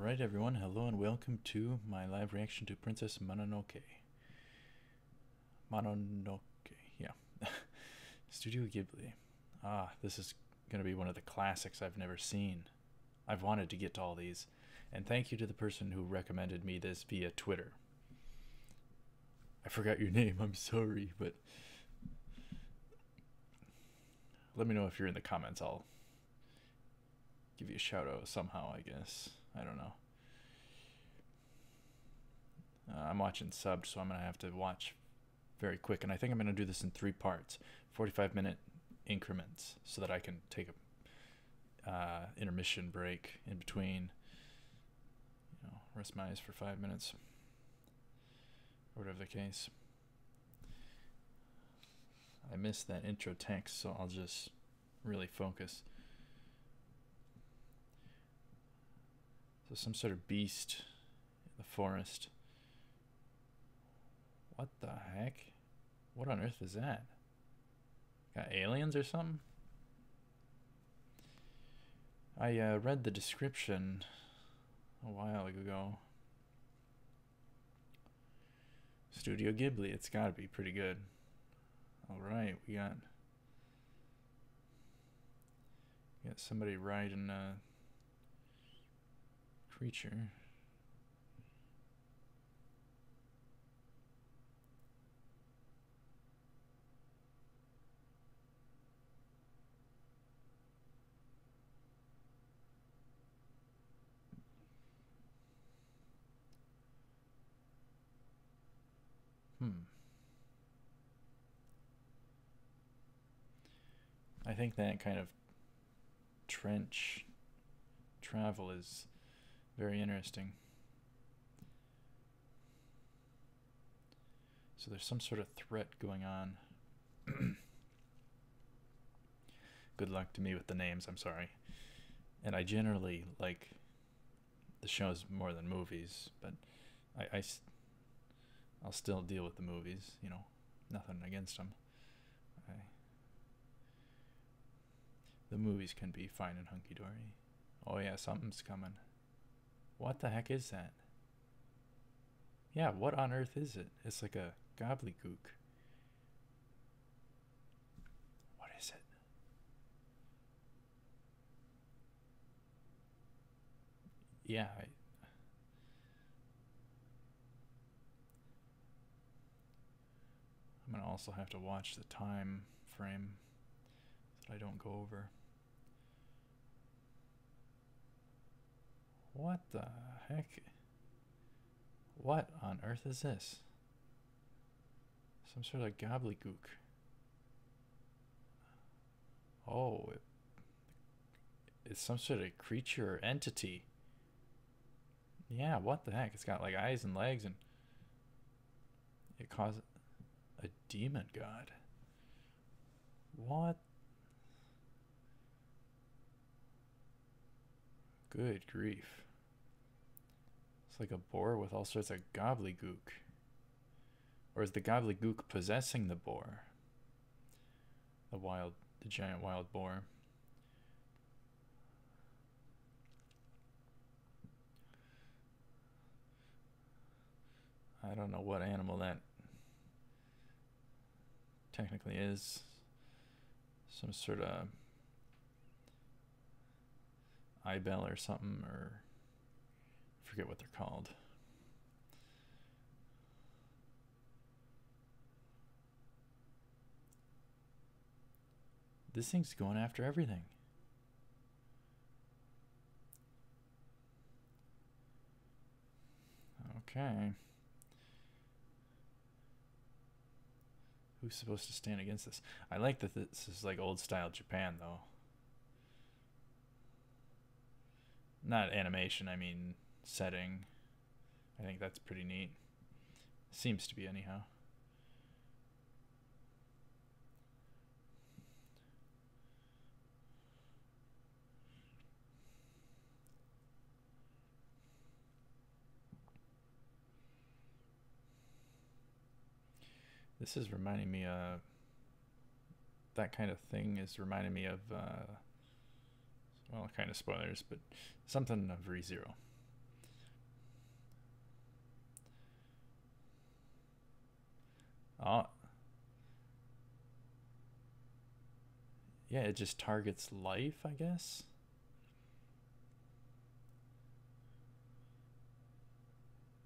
Alright everyone, hello and welcome to my live reaction to Princess Mononoke. Mononoke, yeah. Studio Ghibli. Ah, this is going to be one of the classics I've never seen. I've wanted to get to all these. And thank you to the person who recommended me this via Twitter. I forgot your name, I'm sorry, but let me know if you're in the comments. I'll give you a shout out somehow, I guess. I don't know. Uh, I'm watching subbed, so I'm going to have to watch very quick. And I think I'm going to do this in three parts 45 minute increments so that I can take a uh, intermission break in between. You know, rest my eyes for five minutes, or whatever the case. I missed that intro text, so I'll just really focus. So some sort of beast in the forest. What the heck? What on earth is that? Got aliens or something? I uh, read the description a while ago. Studio Ghibli, it's gotta be pretty good. Alright, we got we got somebody riding a creature. Hmm. I think that kind of trench travel is very interesting. So there's some sort of threat going on. Good luck to me with the names, I'm sorry. And I generally like the shows more than movies, but I, I, I'll still deal with the movies, you know, nothing against them. I, the movies can be fine and hunky dory. Oh, yeah, something's coming. What the heck is that? Yeah, what on earth is it? It's like a gobbledygook. What is it? Yeah, I, I'm going to also have to watch the time frame so that I don't go over. What the heck? What on earth is this? Some sort of gobbledygook. Oh, it, it's some sort of creature or entity. Yeah, what the heck? It's got like eyes and legs and it causes a demon god. What? Good grief. It's like a boar with all sorts of gobbledygook. Or is the gobbledygook possessing the boar? The wild, the giant wild boar. I don't know what animal that technically is. Some sort of Ibel or something, or I forget what they're called. This thing's going after everything. Okay. Who's supposed to stand against this? I like that this is like old style Japan though. Not animation, I mean setting. I think that's pretty neat. Seems to be anyhow. This is reminding me of that kind of thing is reminding me of uh, well, kind of spoilers, but something of ReZero. Ah. Yeah, it just targets life, I guess.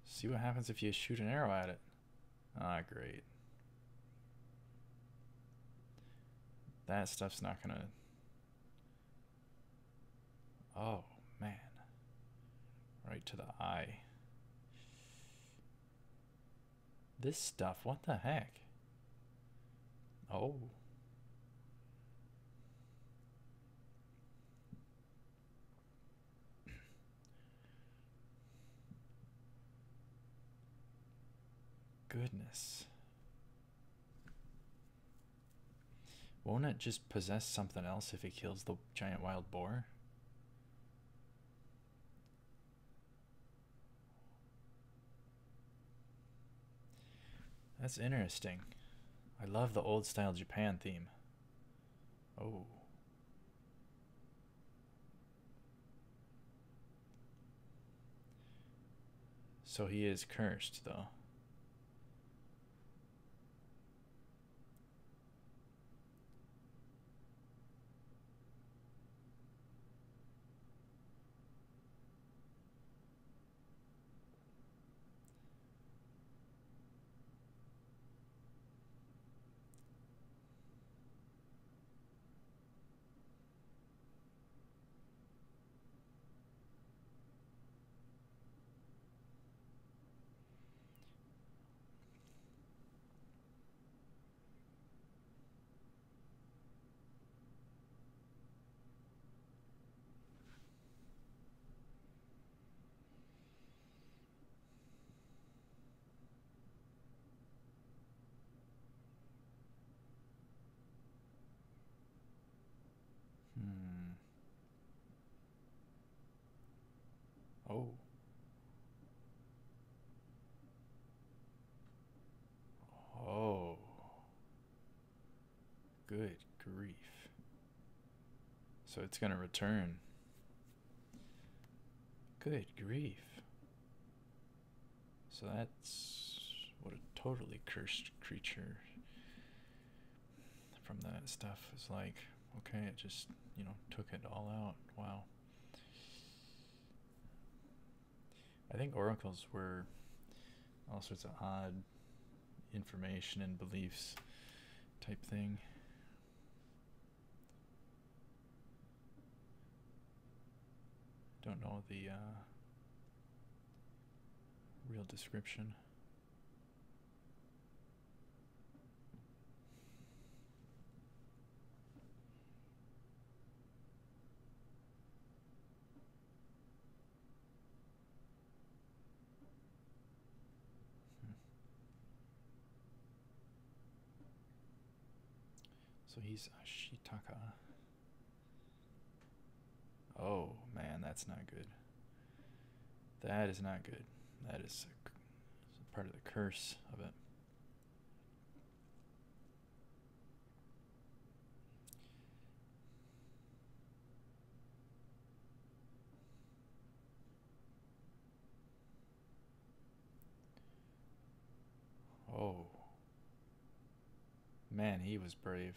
See what happens if you shoot an arrow at it. Ah, great. That stuff's not gonna Oh, man. Right to the eye. This stuff, what the heck? Oh. Goodness. Won't it just possess something else if it kills the giant wild boar? That's interesting. I love the old style Japan theme. Oh. So he is cursed, though. Hmm. Oh. Oh. Good grief. So it's going to return. Good grief. So that's what a totally cursed creature from that stuff is like. Okay, it just, you know, took it all out. Wow. I think oracles were all sorts of odd information and beliefs type thing. Don't know the uh, real description. Hmm. So he's Ashitaka. Oh man, that's not good. That is not good. That is part of the curse of it. Oh. Man, he was brave.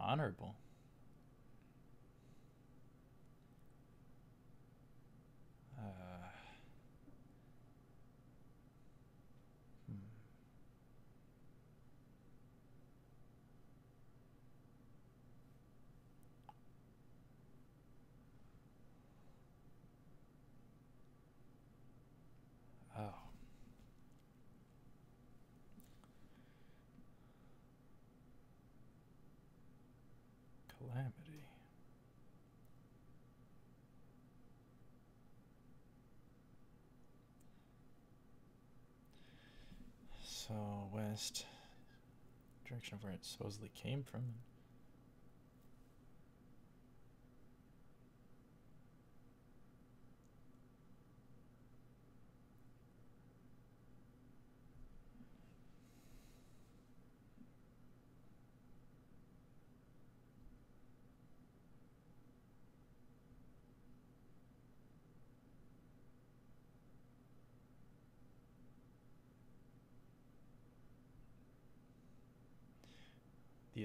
Honorable. Uh, hmm. Oh. Calamity. So, west, direction of where it supposedly came from.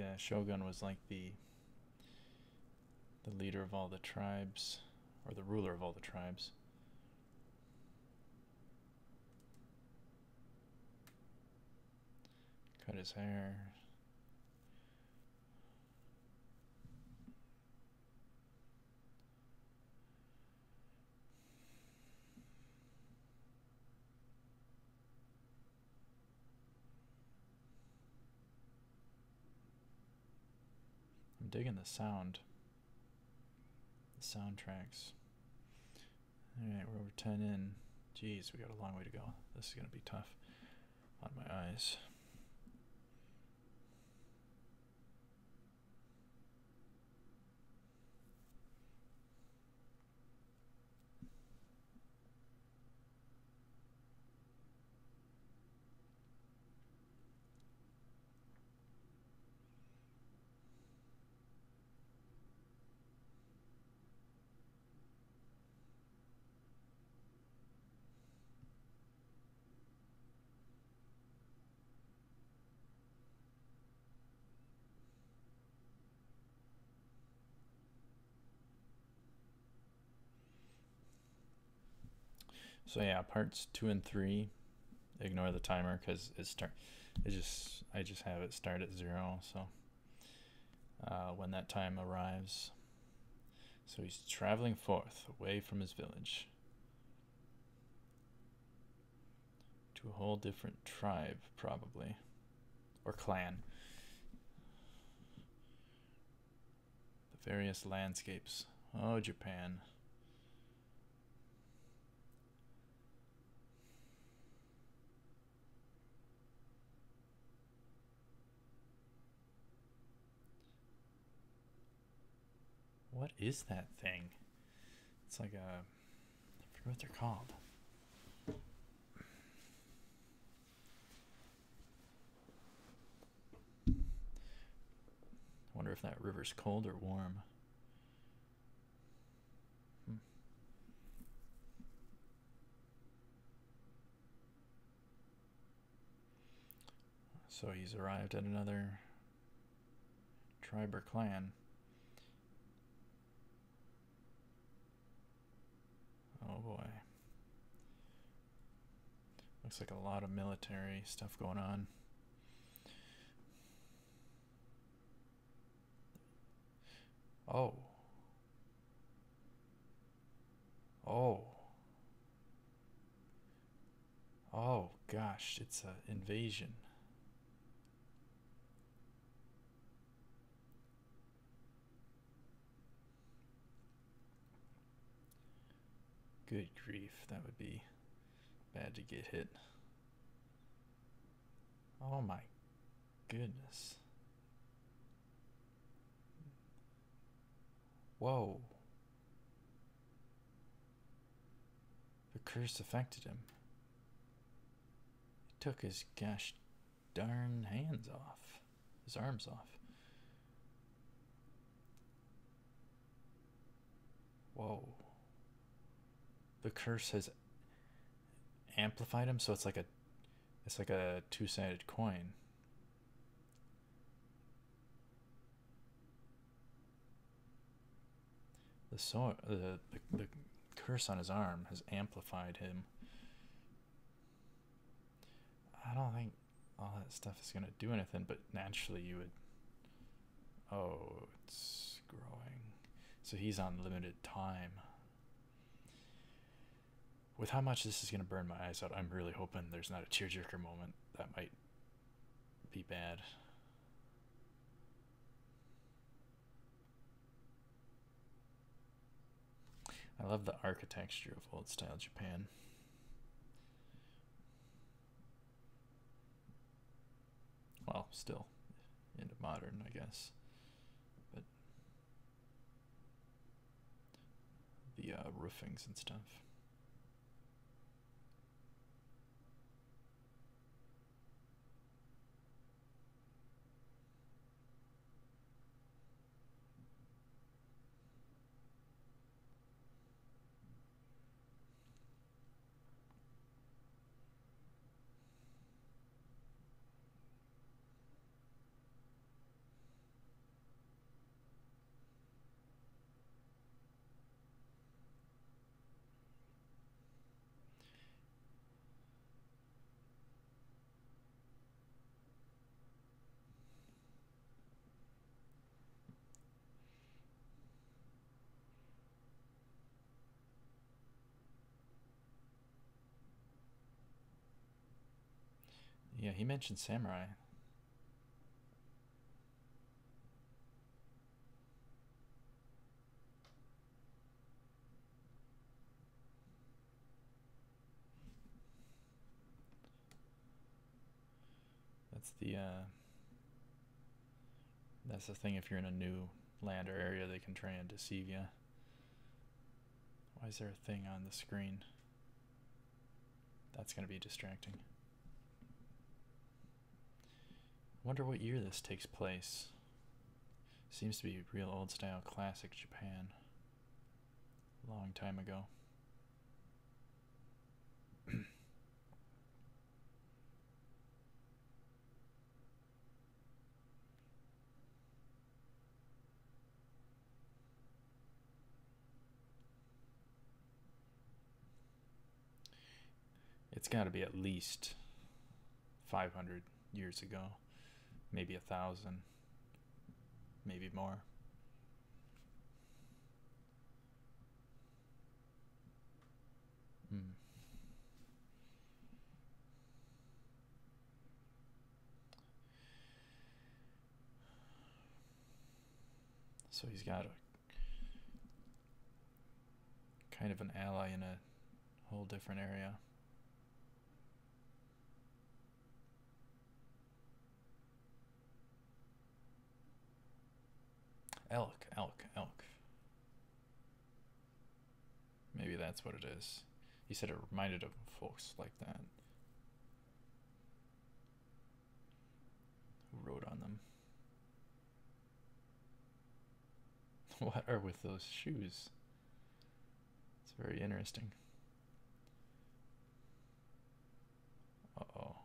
Uh, shogun was like the the leader of all the tribes, or the ruler of all the tribes. Cut his hair. I'm digging the sound. The soundtracks. Alright, we're over 10 in. Jeez, we got a long way to go. This is going to be tough on my eyes. So yeah, parts two and three, ignore the timer because it start. It just I just have it start at zero. So uh, when that time arrives, so he's traveling forth away from his village to a whole different tribe, probably, or clan. The various landscapes. Oh, Japan. What is that thing? It's like a. I forget what they're called. I wonder if that river's cold or warm. Hmm. So he's arrived at another tribe or clan. Oh boy. Looks like a lot of military stuff going on. Oh. Oh. Oh gosh, it's an invasion. Good grief, that would be bad to get hit. Oh my goodness. Whoa. The curse affected him. It took his gosh darn hands off, his arms off. Whoa the curse has amplified him, so it's like a it's like a two-sided coin. The so the, the the curse on his arm has amplified him. I don't think all that stuff is gonna do anything, but naturally you would. Oh, it's growing. So he's on limited time with how much this is going to burn my eyes out, I'm really hoping there's not a tearjerker moment. That might be bad. I love the architecture of old style Japan. Well, still into modern, I guess. But the uh, roofings and stuff. Yeah, he mentioned samurai. That's the uh that's the thing if you're in a new land or area they can try and deceive you. Why is there a thing on the screen? That's going to be distracting. Wonder what year this takes place. Seems to be real old style classic Japan. Long time ago. It's got to be at least 500 years ago, maybe a thousand, maybe more. Hmm. So he's got a kind of an ally in a whole different area. Elk, elk, elk. Maybe that's what it is. He said it reminded him of folks like that. Who rode on them. what are with those shoes? It's very interesting. Uh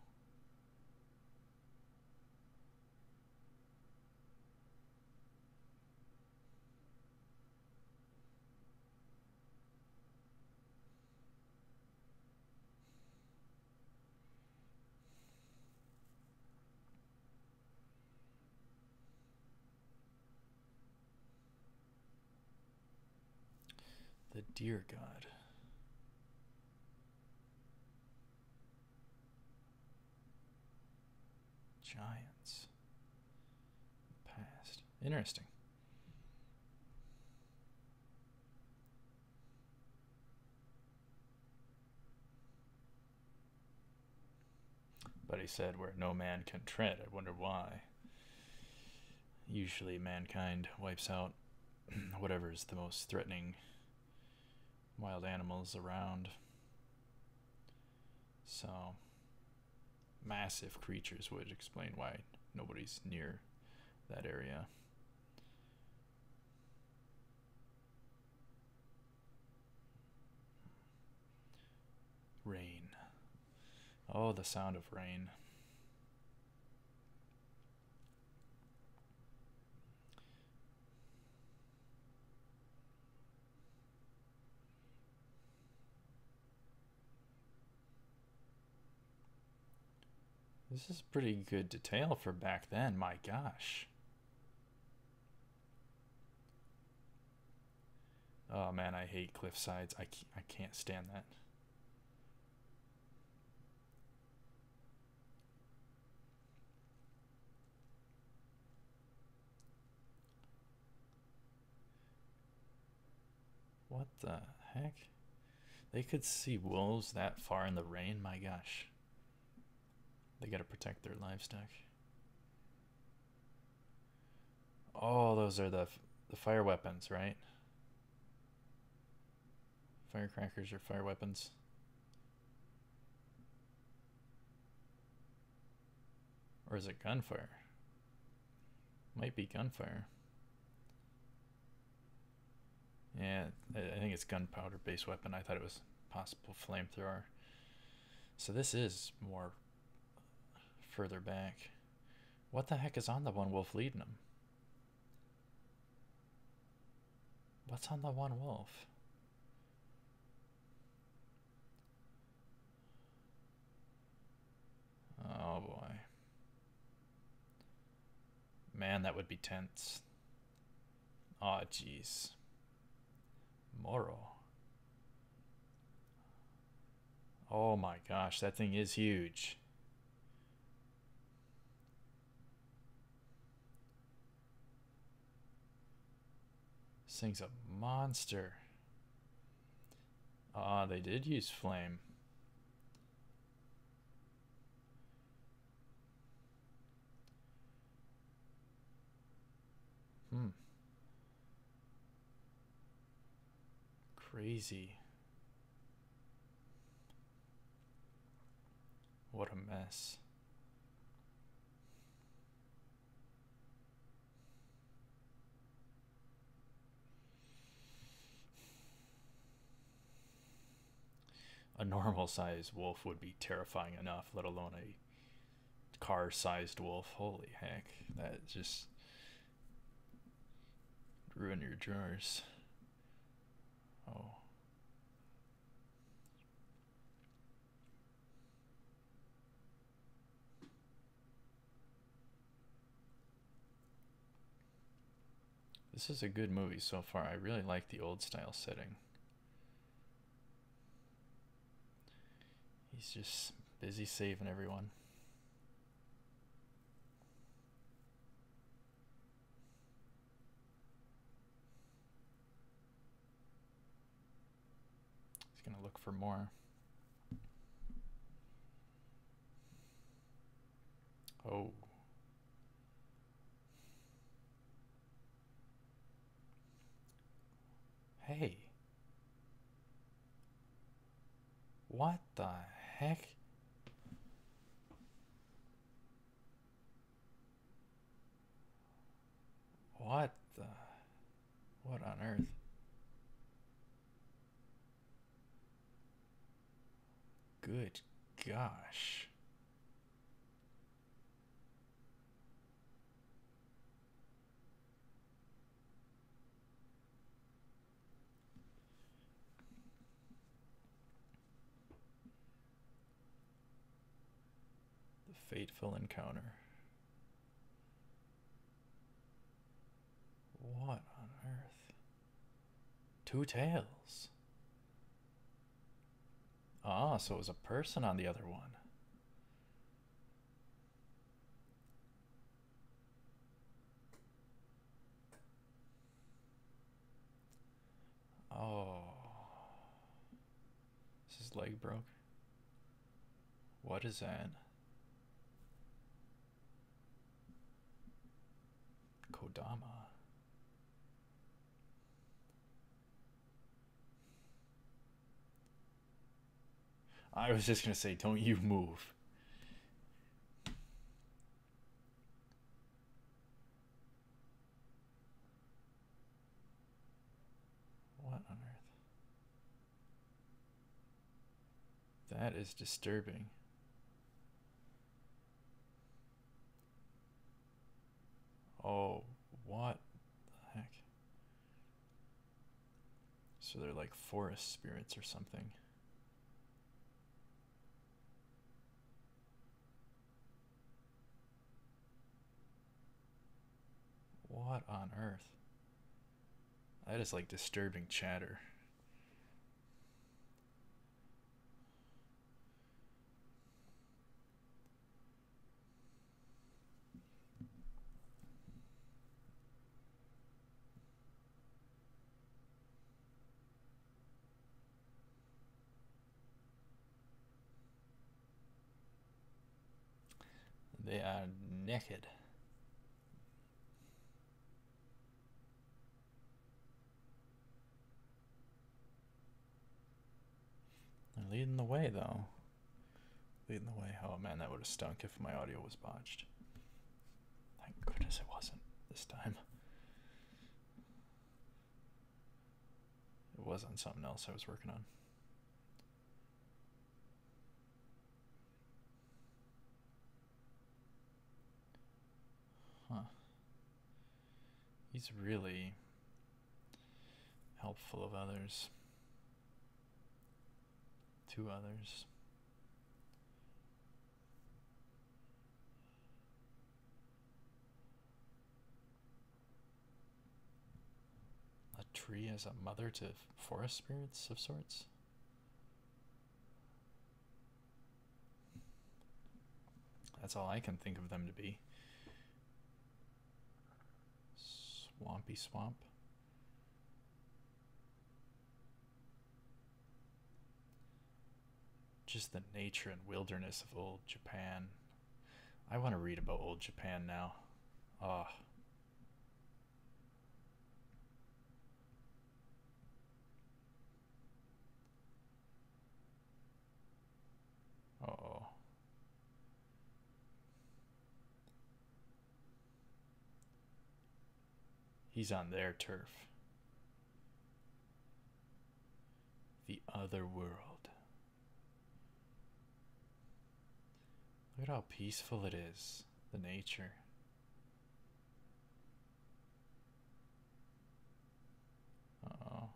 The deer god. Giants. Past. Interesting. But he said, where no man can tread. I wonder why. Usually, mankind wipes out whatever is the most threatening wild animals around. So, massive creatures would explain why nobody's near that area. Rain. Oh, the sound of rain. This is pretty good detail for back then, my gosh. Oh man, I hate cliff sides. I can't, I can't stand that. What the heck? They could see wolves that far in the rain? My gosh. They gotta protect their livestock. Oh, those are the the fire weapons, right? Firecrackers are fire weapons. Or is it gunfire? Might be gunfire. Yeah, I think it's gunpowder based weapon. I thought it was possible flamethrower. So this is more further back. What the heck is on the one wolf leading him? What's on the one wolf? Oh boy. Man, that would be tense. Oh, jeez. Moro. Oh my gosh, that thing is huge. This thing's a monster. Ah, they did use flame. Hmm. Crazy. What a mess. A normal sized wolf would be terrifying enough, let alone a car sized wolf. Holy heck. That just ruin your drawers. Oh. This is a good movie so far. I really like the old style setting. He's just busy saving everyone. He's going to look for more. Oh. Hey. What the heck? What the? What on earth? Good gosh. The fateful encounter. What on earth? Two tails. Ah, so it was a person on the other one. Oh. His leg broke. What is that? Kodama. I was just gonna say, don't you move. What on earth? That is disturbing. Oh, what the heck? So they're like forest spirits or something. What on earth? That is like disturbing chatter. They are naked. They're leading the way, though. Leading the way. Oh man, that would have stunk if my audio was botched. Thank goodness it wasn't this time. It was on something else I was working on. Huh. He's really helpful of others. To others. A tree as a mother to forest spirits of sorts? That's all I can think of them to be. Swampy Swamp. Just the nature and wilderness of old Japan. I want to read about old Japan now. Ah. Oh. He's on their turf. The other world. Look at how peaceful it is, the nature. Uh oh.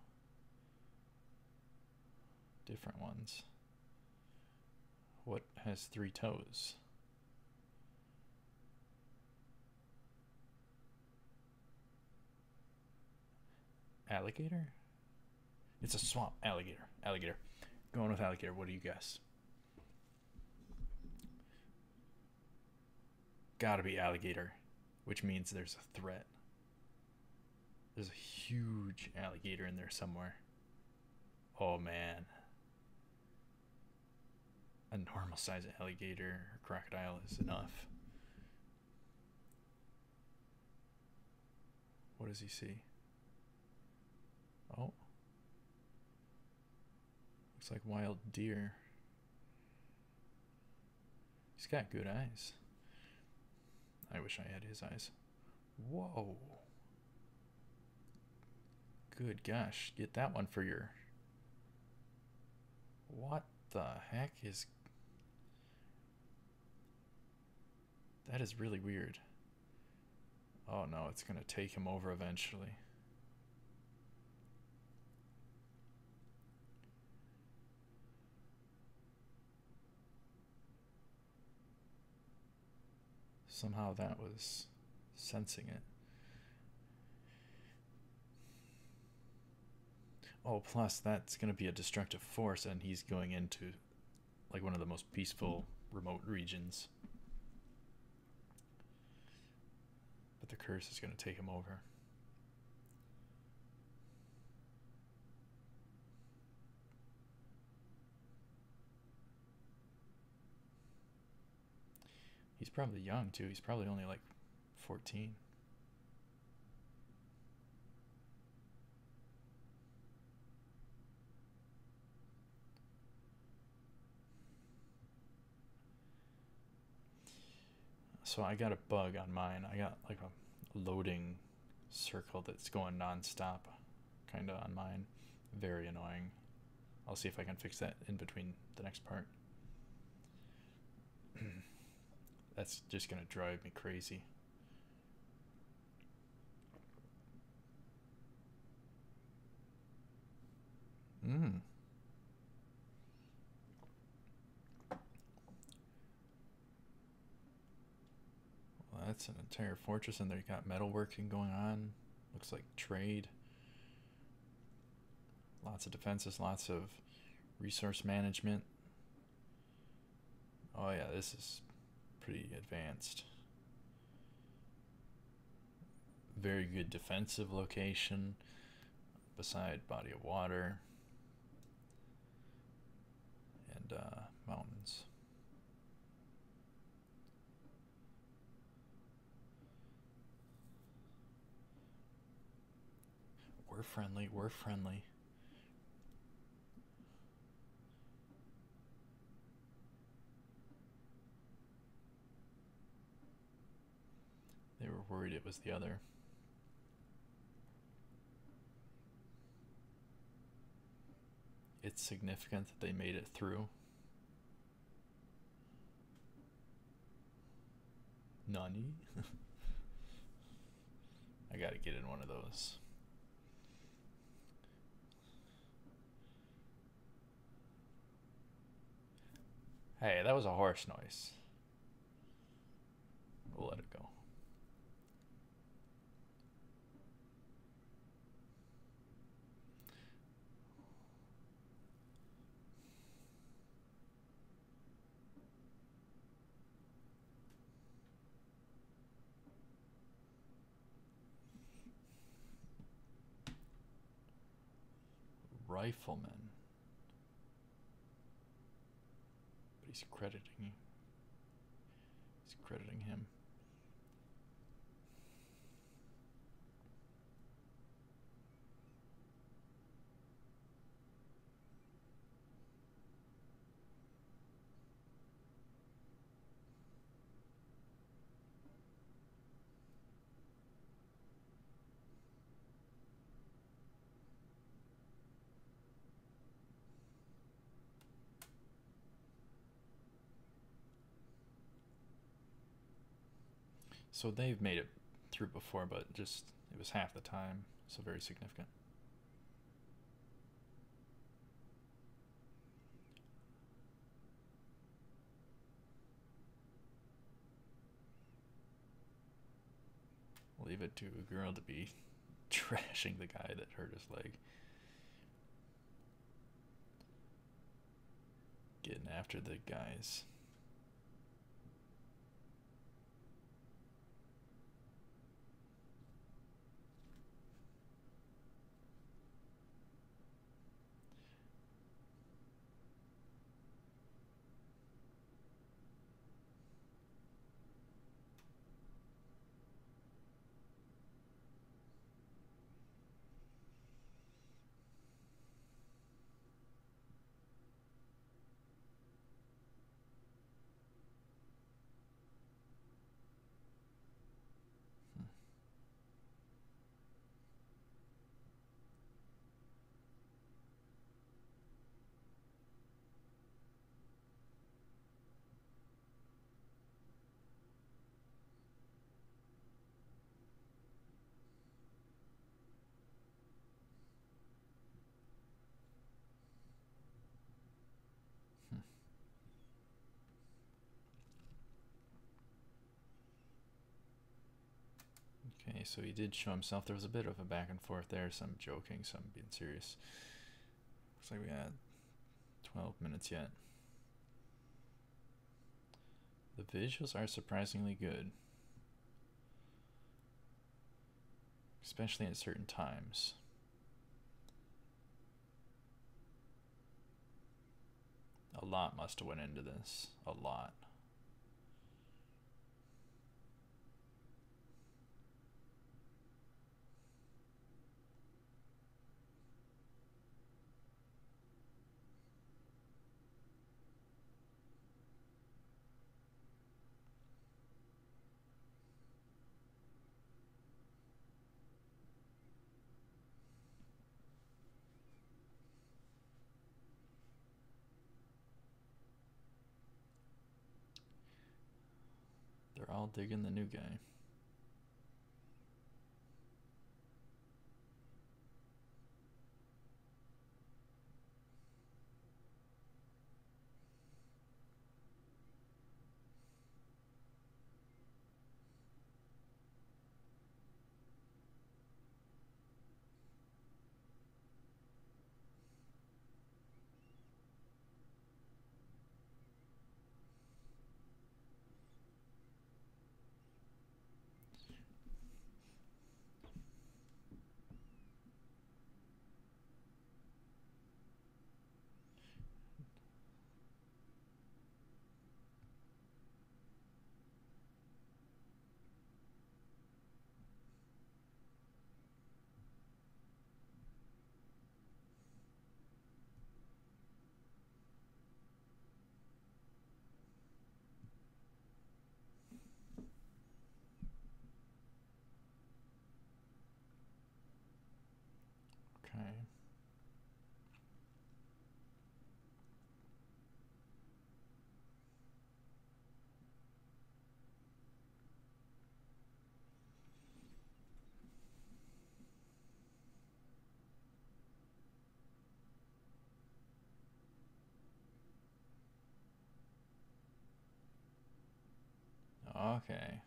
Different ones. What has three toes? Alligator? It's a swamp. Alligator. Alligator. Going with alligator. What do you guess? Gotta be alligator, which means there's a threat. There's a huge alligator in there somewhere. Oh man. A normal size alligator or crocodile is enough. What does he see? Oh. Looks like wild deer. He's got good eyes. I wish I had his eyes. Whoa. Good gosh. Get that one for your... What the heck is... That is really weird. Oh no, it's going to take him over eventually. Somehow that was sensing it. Oh, plus that's going to be a destructive force, and he's going into like one of the most peaceful remote regions. But the curse is going to take him over. Probably young too. He's probably only like 14. So I got a bug on mine. I got like a loading circle that's going nonstop kind of on mine. Very annoying. I'll see if I can fix that in between the next part. That's just going to drive me crazy. Mmm. Well, that's an entire fortress, and there you got metalworking going on. Looks like trade. Lots of defenses, lots of resource management. Oh yeah, this is pretty advanced. Very good defensive location beside body of water and uh, mountains. We're friendly, we're friendly. They were worried it was the other. It's significant that they made it through. Nani? I gotta get in one of those. Hey, that was a horse noise. We'll let it go. Rifleman. he's crediting. He's crediting him. So they've made it through before, but just it was half the time, so very significant. Leave it to a girl to be trashing the guy that hurt his leg. Getting after the guys. Okay, so he did show himself. There was a bit of a back and forth there, some joking, some being serious. Looks like we had 12 minutes yet. The visuals are surprisingly good. Especially at certain times. A lot must have went into this. A lot. Digging the new guy. Okay. Okay.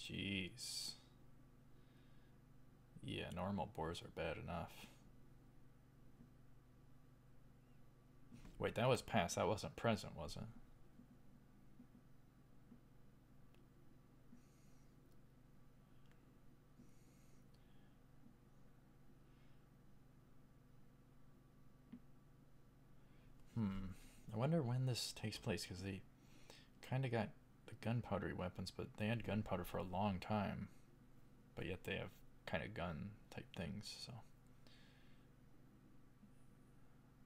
Jeez. Yeah, normal boars are bad enough. Wait, that was past. That wasn't present, was it? Wonder when this takes place because they kind of got the gunpowdery weapons, but they had gunpowder for a long time. But yet they have kind of gun type things, so.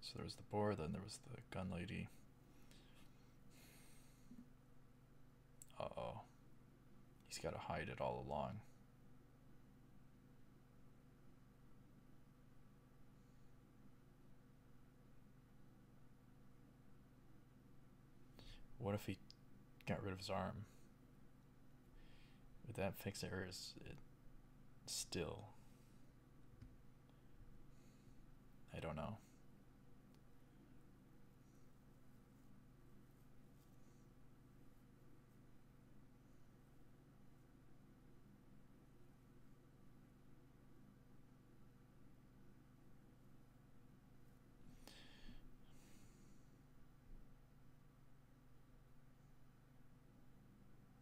So there was the boar, then there was the gun lady. Uh oh. He's got to hide it all along. What if he got rid of his arm? Would that fix it, or is it still? I don't know.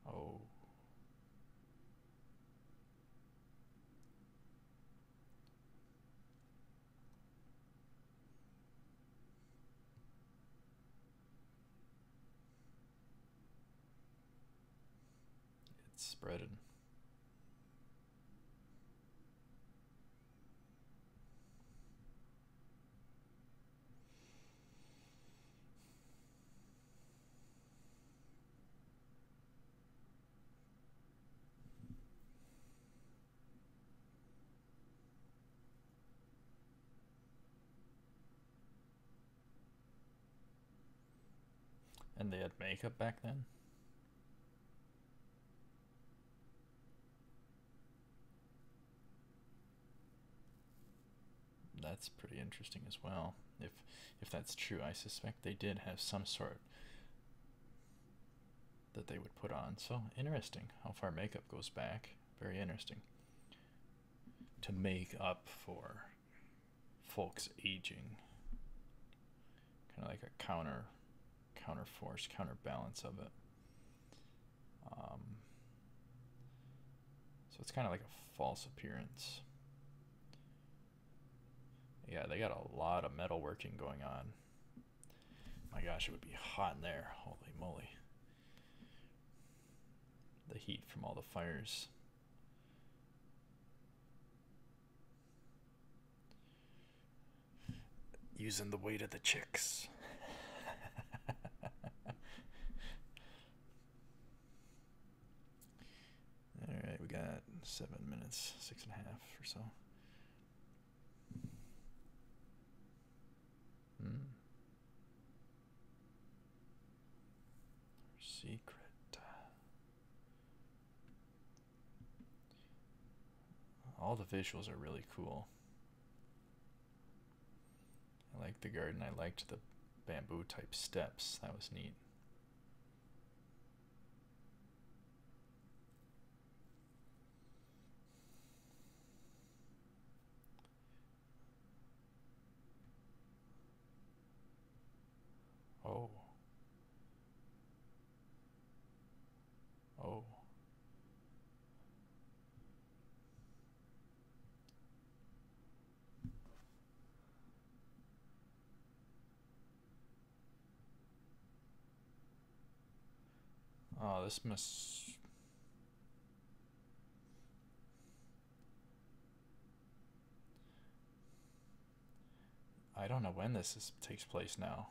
Oh. It's spreading. And they had makeup back then? That's pretty interesting as well. If if that's true, I suspect they did have some sort that they would put on. So interesting how far makeup goes back. Very interesting. To make up for folks aging. Kind of like a counter counterforce, counterbalance of it. Um, so it's kind of like a false appearance. Yeah, they got a lot of metalworking going on. My gosh, it would be hot in there. Holy moly. The heat from all the fires. Using the weight of the chicks. Alright, we got seven minutes, six and a half or so. Secret. All the visuals are really cool. I like the garden. I liked the bamboo type steps. That was neat. Oh. Oh. Oh, this must. I don't know when this is, takes place now.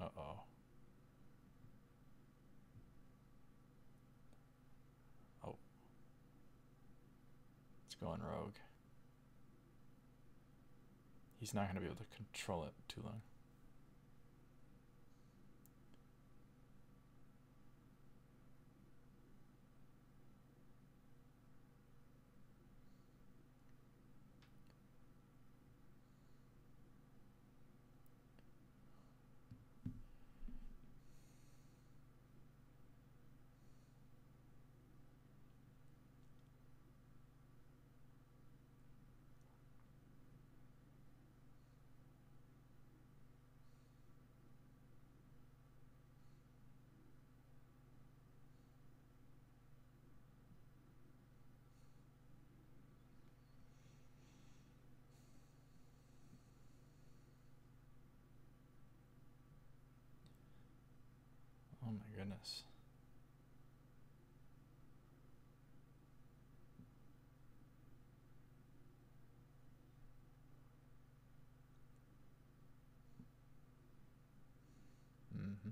Uh-oh. Oh. It's going rogue. He's not going to be able to control it too long. My goodness. hmm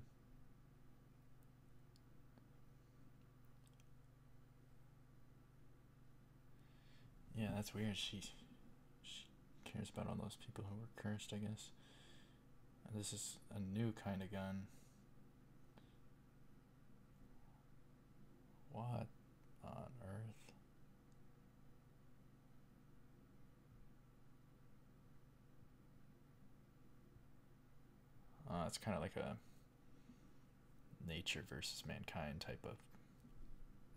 Yeah, that's weird. She she cares about all those people who were cursed, I guess. This is a new kind of gun. What on earth? Uh, it's kind of like a nature versus mankind type of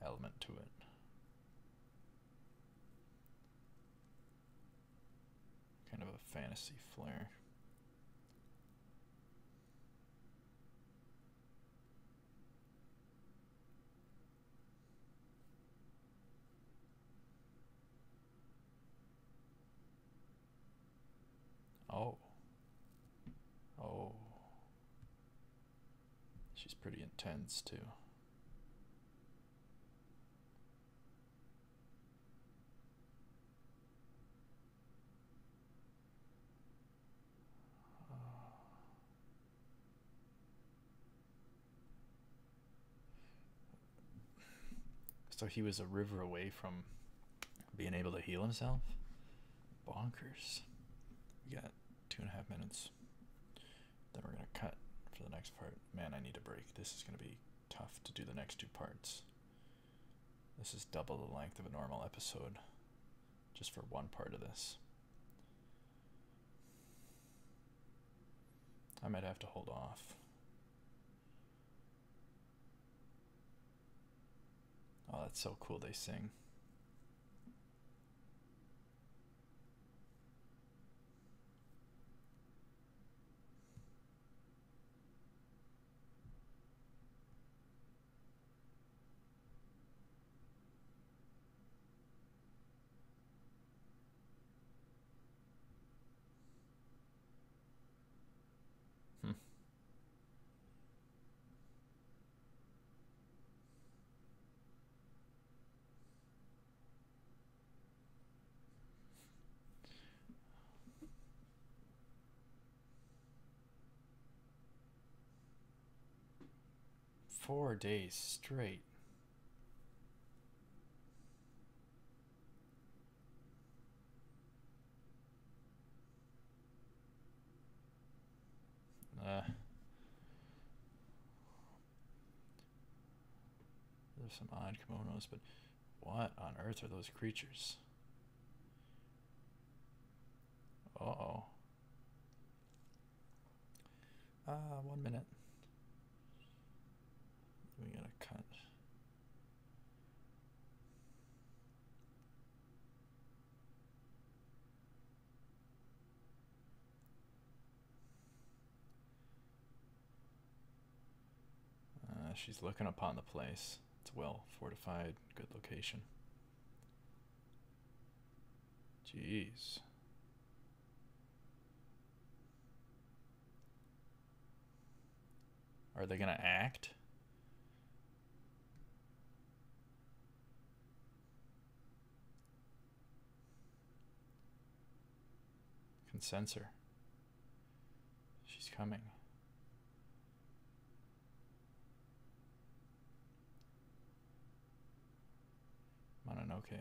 element to it. Kind of a fantasy flair. Oh. Oh. She's pretty intense too. So he was a river away from being able to heal himself? Bonkers. We got two and a half minutes. Then we're going to cut for the next part. Man, I need a break. This is going to be tough to do the next two parts. This is double the length of a normal episode just for one part of this. I might have to hold off. Oh, that's so cool they sing. Hmm. Four days straight. Uh, there's some odd kimonos, but what on earth are those creatures? Uh oh. Ah, one minute. We gotta cut. Uh, she's looking upon the place. It's well fortified, good location. Jeez. Are they gonna act? Can sense her. She's coming. Mononoke.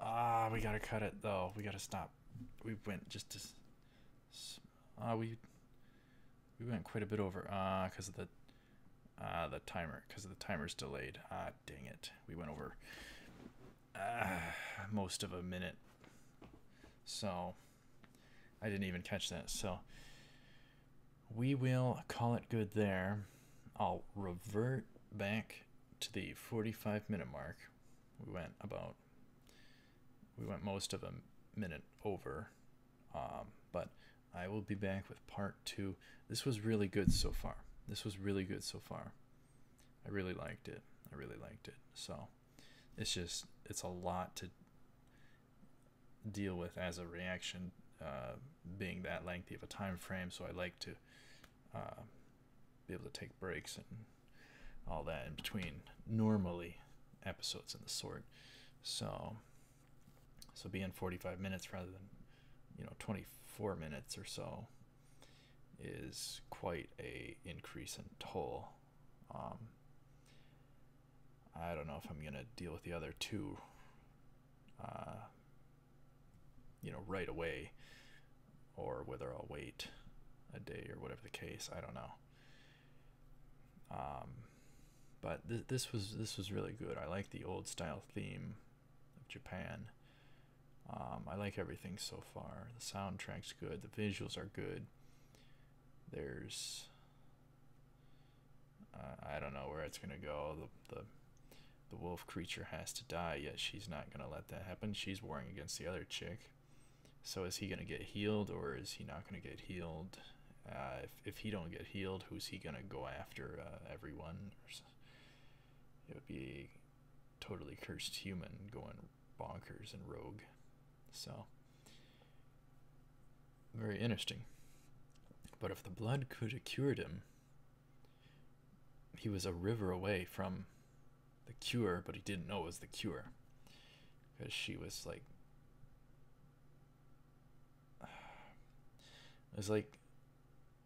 Ah, we gotta cut it though. We gotta stop. We went just to. Ah, uh, we we went quite a bit over. Ah, uh, because of the uh, the timer, because of the timer's delayed. Ah, dang it. We went over uh, most of a minute. So I didn't even catch that. So we will call it good there. I'll revert back to the 45 minute mark. We went about, we went most of a minute over, um, but I will be back with part two. This was really good so far. This was really good so far. I really liked it. I really liked it. So it's just, it's a lot to, deal with as a reaction, uh, being that lengthy of a time frame. So I like to uh, be able to take breaks and all that in between normally episodes and the sort. So, so being 45 minutes rather than, you know, 24 minutes or so is quite a increase in toll. Um, I don't know if I'm gonna deal with the other two, uh, you know, right away, or whether I'll wait a day or whatever the case. I don't know. Um, but th- this was this was really good. I like the old style theme of Japan. Um, I like everything so far. The soundtrack's good. The visuals are good. There's uh, I don't know where it's gonna go. The the the wolf creature has to die, yet she's not gonna let that happen. She's warring against the other chick. So is he gonna get healed or is he not gonna get healed? Uh, if if he don't get healed, who's he gonna go after? Uh, everyone? It would be a totally cursed human going bonkers and rogue. So very interesting. But if the blood could have cured him, he was a river away from the cure, but he didn't know it was the cure. Because she was like. It was like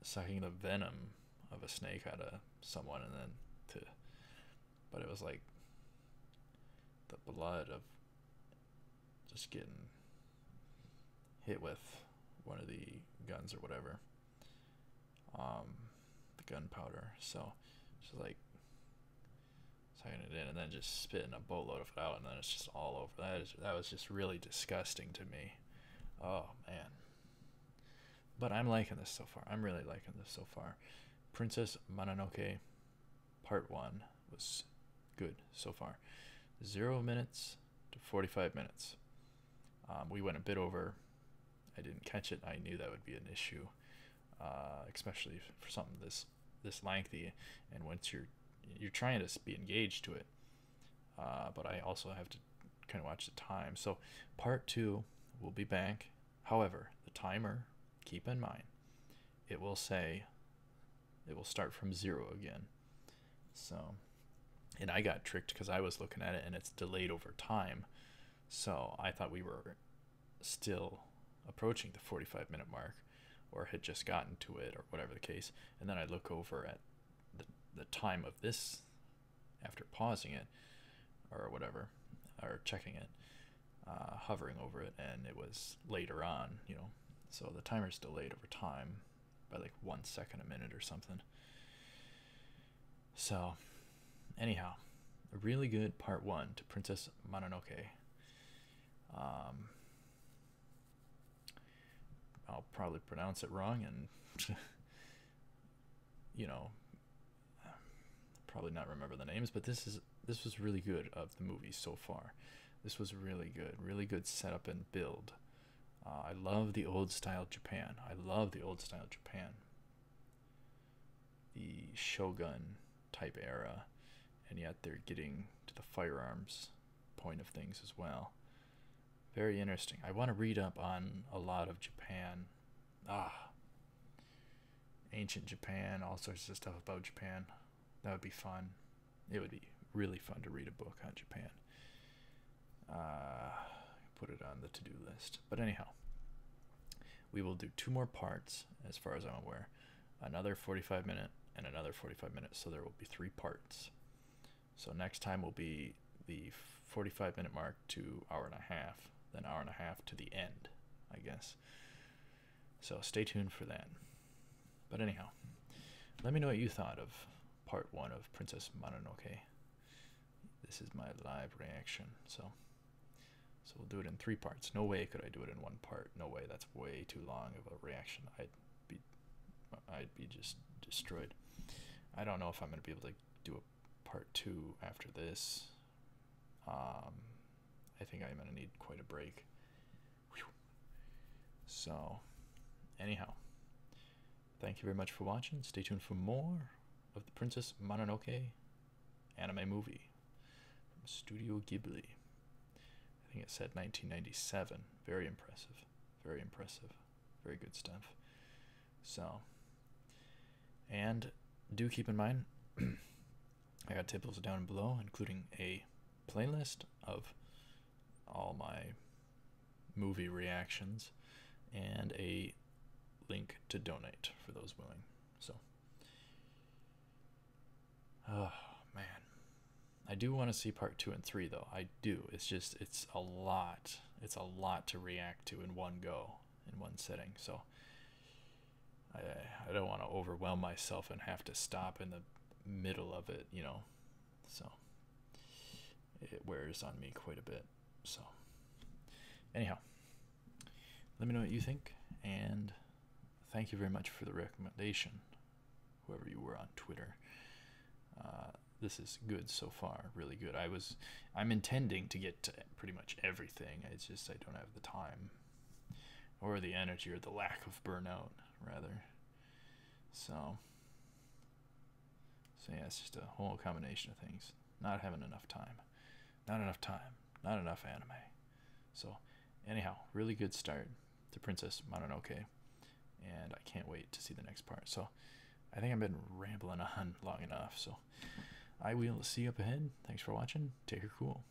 sucking the venom of a snake out of someone and then to. But it was like the blood of just getting hit with one of the guns or whatever. Um, the gunpowder. So just like sucking it in and then just spitting a boatload of it out and then it's just all over. That is that was just really disgusting to me. Oh man. But I'm liking this so far. I'm really liking this so far. Princess Mononoke Part 1 was good so far. Zero minutes to 45 minutes. Um, we went a bit over. I didn't catch it. I knew that would be an issue, uh, especially for something this this lengthy. And once you're you're trying to be engaged to it, uh, but I also have to kind of watch the time. So part two will be back. However, the timer, keep in mind, it will say it will start from zero again. So, and I got tricked because I was looking at it and it's delayed over time. So I thought we were still approaching the 45 minute mark or had just gotten to it or whatever the case. And then I look over at the, the time of this after pausing it or whatever, or checking it, uh, hovering over it, and it was later on, you know. So the timer's delayed over time by like one second a minute or something. So, anyhow, a really good part one to Princess Mononoke. Um, I'll probably pronounce it wrong and, you know, probably not remember the names, but this is this was really good of the movie so far. This was really good, really good setup and build. Uh, I love the old style Japan. I love the old style Japan. The shogun type era, and yet they're getting to the firearms point of things as well. Very interesting. I want to read up on a lot of Japan. Ah, ancient Japan, all sorts of stuff about Japan. That would be fun. It would be really fun to read a book on Japan. Uh, put it on the to do list. But anyhow, we will do two more parts, as far as I'm aware. Another 45 minute and another 45 minutes. So there will be three parts. So next time will be the 45 minute mark to hour and a half, then hour and a half to the end, I guess. So stay tuned for that. But anyhow, let me know what you thought of part one of Princess Mononoke. This is my live reaction, so so we'll do it in three parts. No way could I do it in one part. No way. That's way too long of a reaction. I'd be I'd be just destroyed. I don't know if I'm gonna be able to do a part two after this. Um, I think I'm gonna need quite a break. Whew. So, anyhow, thank you very much for watching. Stay tuned for more of the Princess Mononoke anime movie from Studio Ghibli. Think it said 1997. Very impressive. Very impressive. Very good stuff. So, and do keep in mind, I got tipples down below, including a playlist of all my movie reactions and a link to donate for those willing. So, man, I do want to see part two and three though. I do. It's just it's a lot. It's a lot to react to in one go, in one sitting. So. I, I don't want to overwhelm myself and have to stop in the middle of it, you know. So it wears on me quite a bit. So anyhow, let me know what you think and thank you very much for the recommendation, whoever you were on Twitter. Uh, this is good so far, really good. I was, I'm intending to get to pretty much everything. It's just I don't have the time, or the energy, or the lack of burnout, rather. So, so yeah, it's just a whole combination of things. Not having enough time, not enough time, not enough anime. So, anyhow, really good start to Princess Mononoke, and I can't wait to see the next part. So, I think I've been rambling on long enough. So, I will see you up ahead. Thanks for watching. Take her cool.